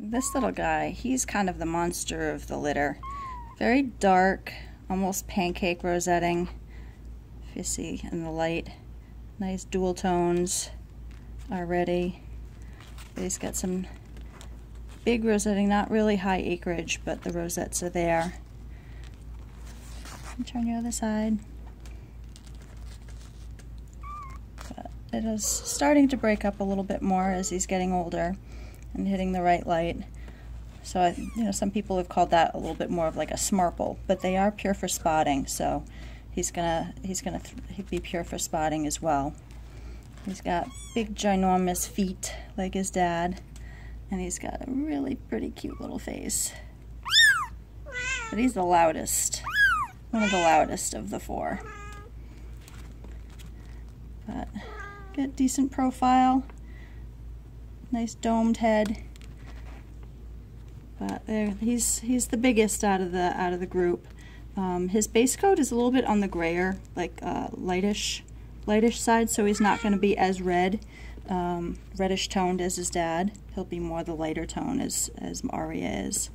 This little guy, he's kind of the monster of the litter. Very dark, almost pancake rosetting, if you see in the light. Nice dual tones already. But he's got some big rosetting, not really high acreage, but the rosettes are there. turn your other side. But it is starting to break up a little bit more as he's getting older and hitting the right light. So, I, you know, some people have called that a little bit more of like a smarple, but they are pure for spotting. So, he's gonna he's gonna be pure for spotting as well. He's got big ginormous feet like his dad, and he's got a really pretty cute little face. But he's the loudest, one of the loudest of the four. But get decent profile. Nice domed head. But there, he's he's the biggest out of the out of the group. Um, his base coat is a little bit on the grayer, like uh, lightish, lightish side, so he's not going to be as red, um, reddish toned as his dad. He'll be more the lighter tone as as Aria is.